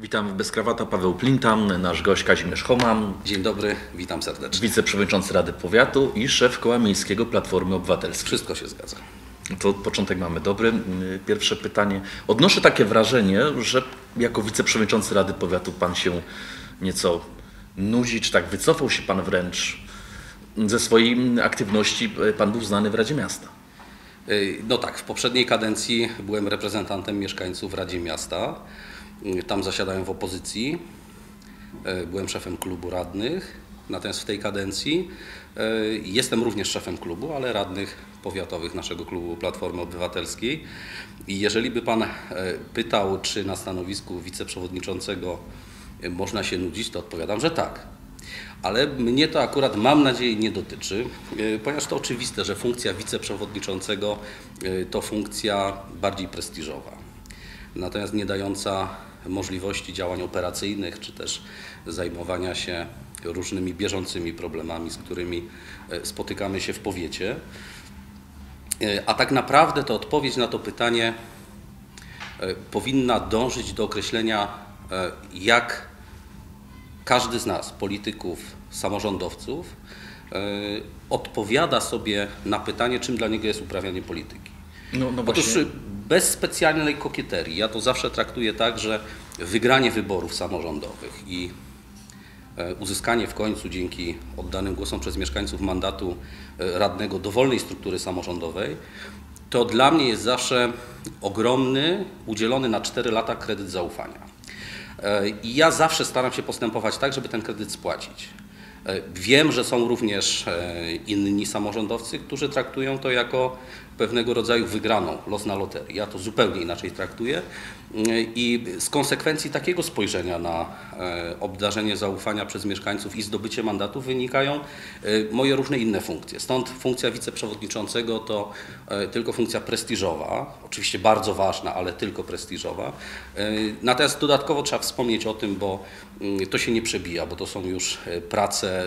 Witam w Bezkrawata Paweł Plinta, nasz gość Kazimierz Choma, Dzień dobry, witam serdecznie. wiceprzewodniczący Rady Powiatu i szef Koła Miejskiego Platformy Obywatelskiej. Wszystko się zgadza. To początek mamy dobry. Pierwsze pytanie. Odnoszę takie wrażenie, że jako wiceprzewodniczący Rady Powiatu pan się nieco nudzi, czy tak wycofał się pan wręcz ze swojej aktywności. Pan był znany w Radzie Miasta. Y, No tak, w poprzedniej kadencji byłem reprezentantem mieszkańców w Radzie Miasta. Y, Tam zasiadałem w opozycji. Y, Byłem szefem klubu radnych. Natomiast w tej kadencji y, jestem również szefem klubu, ale radnych powiatowych naszego klubu Platformy Obywatelskiej. I jeżeli by pan y, pytał, czy na stanowisku wiceprzewodniczącego można się nudzić, to odpowiadam, że tak. Ale mnie to akurat, mam nadzieję, nie dotyczy, ponieważ to oczywiste, że funkcja wiceprzewodniczącego to funkcja bardziej prestiżowa, natomiast nie dająca możliwości działań operacyjnych, czy też zajmowania się różnymi bieżącymi problemami, z którymi y, spotykamy się w powiecie. Y, A tak naprawdę to odpowiedź na to pytanie y, powinna dążyć do określenia, jak każdy z nas, polityków, samorządowców, odpowiada sobie na pytanie, czym dla niego jest uprawianie polityki. No, no Otóż bez specjalnej kokieterii, ja to zawsze traktuję tak, że wygranie wyborów samorządowych i e, uzyskanie w końcu dzięki oddanym głosom przez mieszkańców mandatu e, radnego dowolnej struktury samorządowej, to dla mnie jest zawsze ogromny, udzielony na 4 lata kredyt zaufania. E, I ja zawsze staram się postępować tak, żeby ten kredyt spłacić. Wiem, że są również inni samorządowcy, którzy traktują to jako pewnego rodzaju wygraną, los na loterii. Ja to zupełnie inaczej traktuję i z konsekwencji takiego spojrzenia na e, obdarzenie zaufania przez mieszkańców i zdobycie mandatu wynikają e, moje różne inne funkcje. Stąd funkcja wiceprzewodniczącego to e, tylko funkcja prestiżowa, oczywiście bardzo ważna, ale tylko prestiżowa. Natomiast dodatkowo trzeba wspomnieć o tym, bo mm, to się nie przebija, bo to są już prace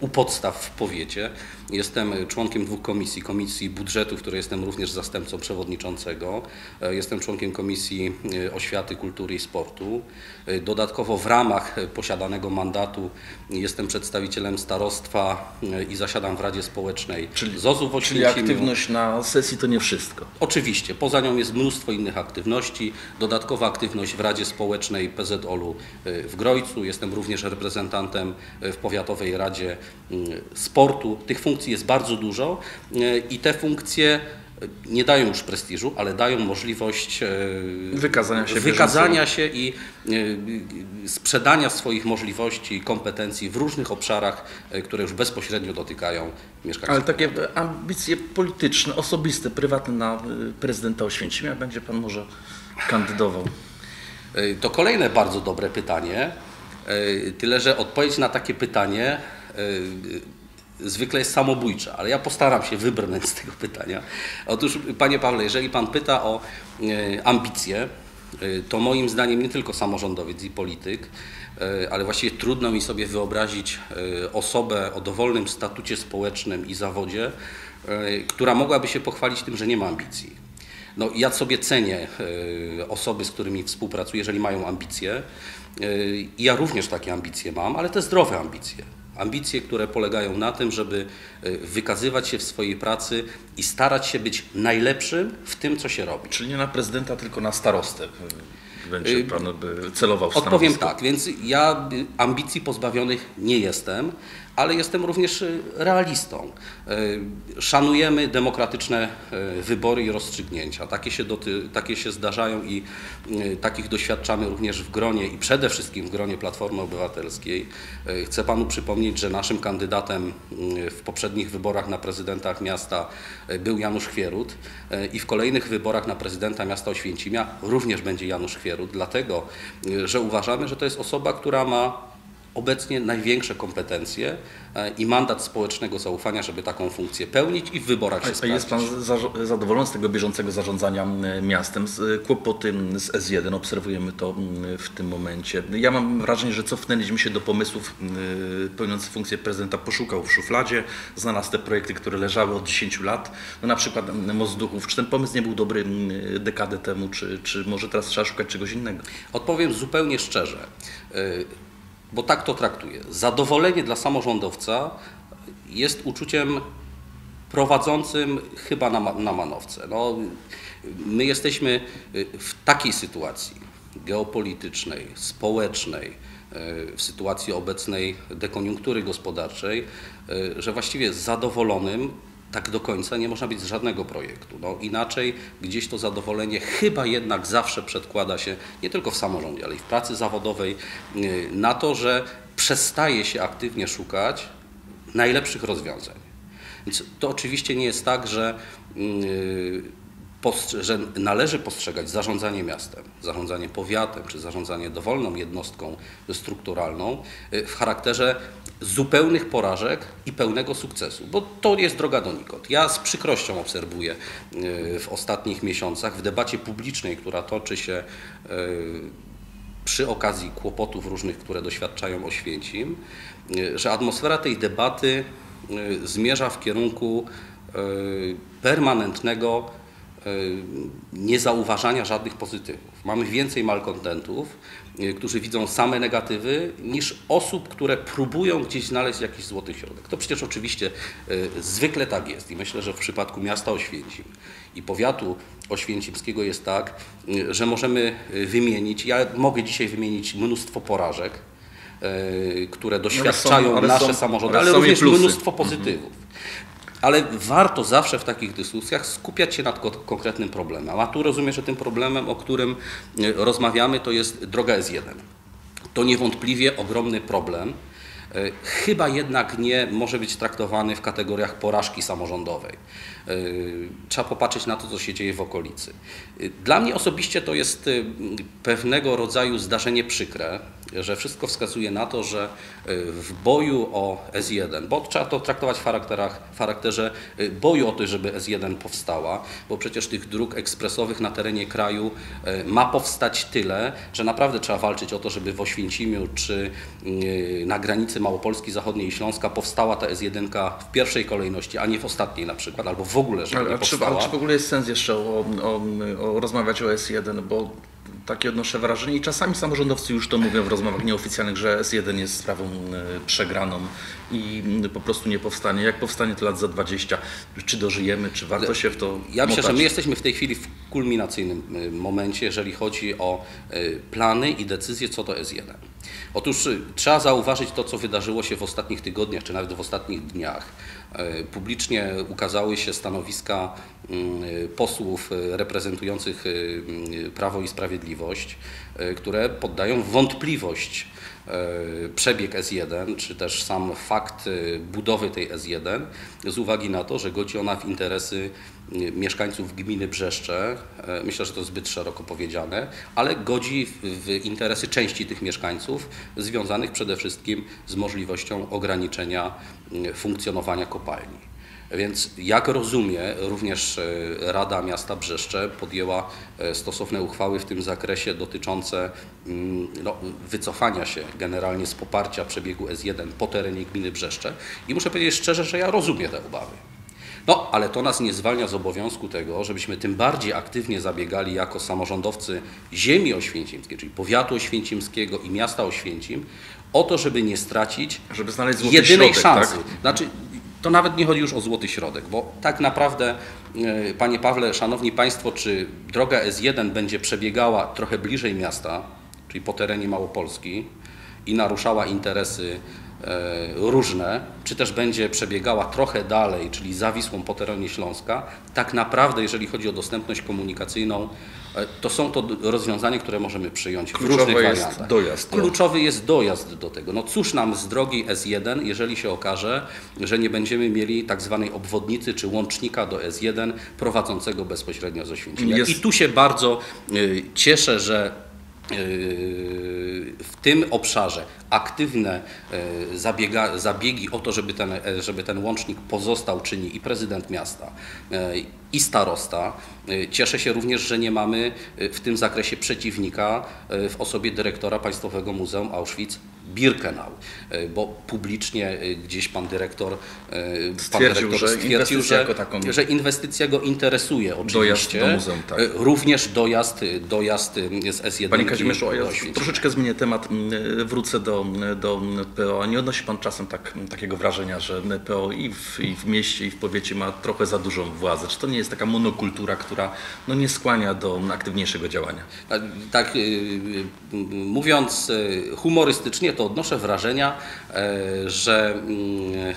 u podstaw w powiecie. Jestem członkiem dwóch komisji, Komisji Budżetu, w której jestem również zastępcą przewodniczącego. E, Jestem członkiem Komisji e, Oświaty, Kultury i Sportu. E, Dodatkowo w ramach posiadanego mandatu jestem przedstawicielem starostwa i zasiadam w Radzie Społecznej Czyli- ZOZ-u w Czyli aktywność na sesji to nie wszystko. Oczywiście, poza nią jest mnóstwo innych aktywności. Dodatkowa aktywność w Radzie Społecznej PZOL-u w Grojcu. Jestem również reprezentantem w Powiatowej Radzie Sportu. Tych funkcji jest bardzo dużo i te funkcje nie dają już prestiżu, ale dają możliwość y, Wykazania się wykazania się i y, y, sprzedania swoich możliwości i kompetencji w różnych obszarach, y, które już bezpośrednio dotykają mieszkańców. Ale takie ambicje polityczne, osobiste, prywatne na prezydenta Oświęcimia będzie pan może kandydował. To kolejne bardzo dobre pytanie. Tyle, że odpowiedź na takie pytanie zwykle jest samobójcza, ale ja postaram się wybrnąć z tego pytania. Otóż, panie Pawle, jeżeli pan pyta o y, ambicje, y, to moim zdaniem nie tylko samorządowiec i polityk, y, ale właściwie trudno mi sobie wyobrazić osobę o dowolnym statucie społecznym i zawodzie, która mogłaby się pochwalić tym, że nie ma ambicji. No, ja sobie cenię osoby, z którymi współpracuję, jeżeli mają ambicje. Ja również takie ambicje mam, ale te zdrowe ambicje. Ambicje, które polegają na tym, żeby y, wykazywać się w swojej pracy i starać się być najlepszym w tym, co się robi. Czyli nie na prezydenta, tylko na starostę y, będzie pan by celował w Odpowiem stanowisko. tak, więc ja ambicji pozbawionych nie jestem, ale jestem również y, realistą. Y, Szanujemy demokratyczne y, wybory i rozstrzygnięcia. Takie się, doty, takie się zdarzają i takich doświadczamy również w gronie i przede wszystkim w gronie Platformy Obywatelskiej. Chcę panu przypomnieć, że naszym kandydatem w poprzednich wyborach na prezydentach miasta był Janusz Chwierut i w kolejnych wyborach na prezydenta miasta Oświęcimia również będzie Janusz Chwierut, dlatego że uważamy, że to jest osoba, która ma obecnie największe kompetencje e, i mandat społecznego zaufania, żeby taką funkcję pełnić i w wyborach się A jest sprawdzić. Pan za- zadowolony z tego bieżącego zarządzania miastem? Z y, kłopoty z S1 obserwujemy to w tym momencie. Ja mam wrażenie, że cofnęliśmy się do pomysłów y, pełniących funkcję prezydenta. Poszukał w szufladzie, znalazł te projekty, które leżały od 10 lat. No na przykład Most Duchów. Czy ten pomysł nie był dobry dekadę temu, czy, czy może teraz trzeba szukać czegoś innego? Odpowiem zupełnie szczerze, bo tak to traktuję. Zadowolenie dla samorządowca jest uczuciem prowadzącym chyba na, na manowce. No, my jesteśmy y, w takiej sytuacji geopolitycznej, społecznej, y, w sytuacji obecnej dekoniunktury gospodarczej, y, że właściwie zadowolonym tak do końca nie można być z żadnego projektu. No, inaczej gdzieś to zadowolenie chyba jednak zawsze przedkłada się nie tylko w samorządzie, ale i w pracy zawodowej y, na to, że przestaje się aktywnie szukać najlepszych rozwiązań. Więc to oczywiście nie jest tak, że, postrze- że należy postrzegać zarządzanie miastem, zarządzanie powiatem czy zarządzanie dowolną jednostką strukturalną yy, w charakterze zupełnych porażek i pełnego sukcesu, bo to jest droga donikąd. Ja z przykrością obserwuję yy, w ostatnich miesiącach w debacie publicznej, która toczy się yy, przy okazji kłopotów różnych, które doświadczają Oświęcim, y, że atmosfera tej debaty y, zmierza w kierunku y, permanentnego y, niezauważania żadnych pozytywów. Mamy więcej malkontentów, y, którzy widzą same negatywy, niż osób, które próbują gdzieś znaleźć jakiś złoty środek. To przecież oczywiście y, zwykle tak jest i myślę, że w przypadku miasta Oświęcim i powiatu oświęcimskiego jest tak, że możemy wymienić, ja mogę dzisiaj wymienić mnóstwo porażek, które doświadczają ale nasze są- samorządy, ale ale są również plusy. mnóstwo pozytywów. Ale warto zawsze w takich dyskusjach skupiać się nad ko- konkretnym problemem. A tu rozumiem, że tym problemem, o którym y, rozmawiamy, to jest droga S1. To niewątpliwie ogromny problem. Y, Chyba jednak nie może być traktowany w kategoriach porażki samorządowej. Y, Trzeba popatrzeć na to, co się dzieje w okolicy. Dla mnie osobiście to jest pewnego rodzaju zdarzenie przykre, że wszystko wskazuje na to, że y, w boju o S1, bo trzeba to traktować w, charakterach, w charakterze y, boju o to, żeby S1 powstała, bo przecież tych dróg ekspresowych na terenie kraju y, ma powstać tyle, że naprawdę trzeba walczyć o to, żeby w Oświęcimiu czy na granicy Małopolski Zachodniej i Śląska powstała ta S1 w pierwszej kolejności, a nie w ostatniej na przykład, albo w ogóle, żeby Ale, nie a czy, powstała. ale czy w ogóle jest sens jeszcze o, o, o rozmawiać o S1, bo takie odnoszę wrażenie i czasami samorządowcy już to mówią w rozmowach nieoficjalnych, że S1 jest sprawą e, przegraną i m, po prostu nie powstanie. Jak powstanie to lat za 20? Czy dożyjemy, czy warto się w to Ja myślę, że my jesteśmy w tej chwili w kulminacyjnym y, momencie, jeżeli chodzi o y, plany i decyzje co do S1. Otóż trzeba zauważyć to, co wydarzyło się w ostatnich tygodniach, czy nawet w ostatnich dniach. Y, Publicznie ukazały się stanowiska y, posłów y, reprezentujących y, Prawo i Sprawiedliwość, które poddają wątpliwość e, przebieg S1, czy też sam fakt e, budowy tej S1 z uwagi na to, że godzi ona w interesy e, mieszkańców gminy Brzeszcze. E, Myślę, że to zbyt szeroko powiedziane, ale godzi w, interesy części tych mieszkańców związanych przede wszystkim z możliwością ograniczenia e, funkcjonowania kopalni. Więc jak rozumiem, również e, Rada Miasta Brzeszcze podjęła e, stosowne uchwały w tym zakresie dotyczące mm, no, wycofania się generalnie z poparcia przebiegu S1 po terenie gminy Brzeszcze. I muszę powiedzieć szczerze, że ja rozumiem te obawy. No, ale to nas nie zwalnia z obowiązku tego, żebyśmy tym bardziej aktywnie zabiegali jako samorządowcy ziemi oświęcimskiej, czyli powiatu oświęcimskiego i miasta Oświęcim, o to, żeby nie stracić Żeby znaleźć jedynej środek, szansy. tak? Znaczy, to nawet nie chodzi już o złoty środek, bo tak naprawdę, e, Panie Pawle, Szanowni Państwo, czy droga S1 będzie przebiegała trochę bliżej miasta, czyli po terenie Małopolski i naruszała interesy różne, czy też będzie przebiegała trochę dalej, czyli za Wisłą po terenie Śląska, tak naprawdę, jeżeli chodzi o dostępność komunikacyjną, e, to są to rozwiązania, które możemy przyjąć w Kluczowe różnych jest wariantach. dojazd. Kluczowy jest dojazd do tego. No cóż nam z drogi S1, jeżeli się okaże, że nie będziemy mieli tak zwanej obwodnicy czy łącznika do S1 prowadzącego bezpośrednio z Oświęcimia. Jest- I tu się bardzo y, cieszę, że w tym obszarze aktywne e, zabiega, zabiegi o to, żeby ten, e, żeby ten łącznik pozostał, czyni i prezydent miasta, e, i starosta. Cieszę się również, że nie mamy w tym zakresie przeciwnika w osobie dyrektora Państwowego Muzeum Auschwitz. Birkenau, e, bo publicznie gdzieś pan dyrektor, pan Stwierdził, dyrektor że inwestycja taką- że inwestycja go interesuje oczywiście. Dojazd do muzeum, tak. Również dojazd, dojazd z S1 Panie Kazimierzu, ja troszeczkę zmienię temat, wrócę do, do PO. A nie odnosi Pan czasem tak, takiego wrażenia, że PO i w, i w mieście, i w powiecie ma trochę za dużą władzę? Czy to nie jest taka monokultura, która no, nie skłania do aktywniejszego działania? Tak, y, y, mówiąc y, humorystycznie, to odnoszę wrażenia, e, że mm,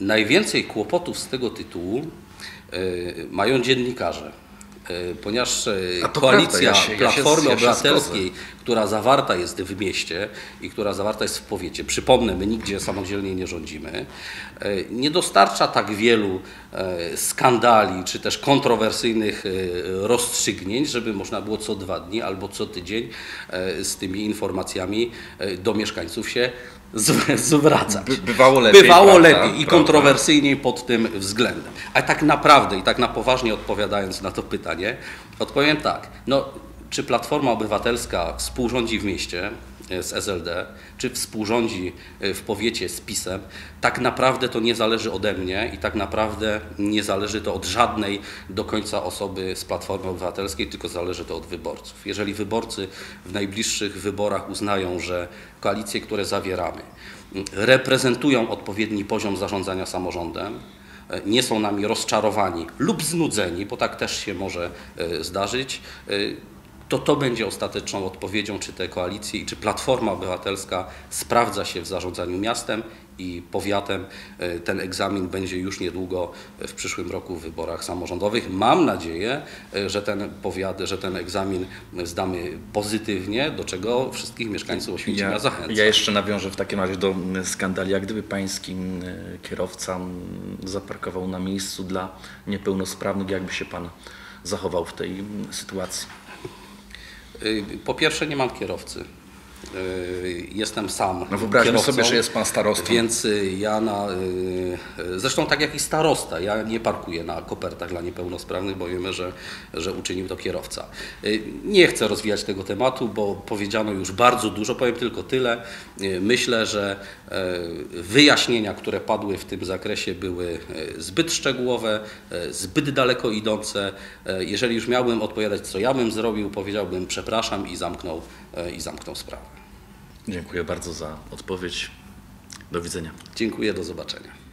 najwięcej kłopotów z tego tytułu e, mają dziennikarze. E, Ponieważ e, koalicja prawda, ja się- ja się- Platformy ja się Obywatelskiej, która zawarta jest w mieście i która zawarta jest w powiecie, przypomnę, my nigdzie samodzielnie nie rządzimy, e, nie dostarcza tak wielu skandali czy też kontrowersyjnych rozstrzygnięć, żeby można było co dwa dni albo co tydzień z tymi informacjami do mieszkańców się z- zwracać. By- bywało lepiej, Bywało prawda? lepiej i Prawda. kontrowersyjniej pod tym względem. A tak naprawdę i tak na poważnie odpowiadając na to pytanie, odpowiem tak. No, czy Platforma Obywatelska współrządzi w mieście z SLD, czy współrządzi e, w powiecie z PiSem, tak naprawdę to nie zależy ode mnie i tak naprawdę nie zależy to od żadnej do końca osoby z Platformy Obywatelskiej, tylko zależy to od wyborców. Jeżeli wyborcy w najbliższych wyborach uznają, że koalicje, które zawieramy, reprezentują odpowiedni poziom zarządzania samorządem, e, nie są nami rozczarowani lub znudzeni, bo tak też się może e, zdarzyć, e, to to będzie ostateczną odpowiedzią, czy te koalicje i czy Platforma Obywatelska sprawdza się w zarządzaniu miastem i powiatem. E, Ten egzamin będzie już niedługo w przyszłym roku w wyborach samorządowych. Mam nadzieję, e, że ten powiat, że ten egzamin zdamy pozytywnie, do czego wszystkich mieszkańców Oświęcimia Ja, zachęcam. ja jeszcze nawiążę w takim razie do skandali. Jak gdyby pański kierowca zaparkował na miejscu dla niepełnosprawnych, jakby się pan zachował w tej sytuacji? Y, Po pierwsze nie mam kierowcy. Y, Jestem sam. No wyobraźmy kierowcą, sobie, że jest pan starostą. Więc y, ja na. y, Zresztą tak jak i starosta, ja nie parkuję na kopertach dla niepełnosprawnych, bo wiemy, że, że uczynił to kierowca. Nie chcę rozwijać tego tematu, bo powiedziano już bardzo dużo, powiem tylko tyle. Myślę, że wyjaśnienia, które padły w tym zakresie, były zbyt szczegółowe, zbyt daleko idące. Jeżeli już miałbym odpowiadać, co ja bym zrobił, powiedziałbym przepraszam i zamknął, i zamknął sprawę. Dziękuję bardzo za odpowiedź. Do widzenia. Dziękuję, do zobaczenia.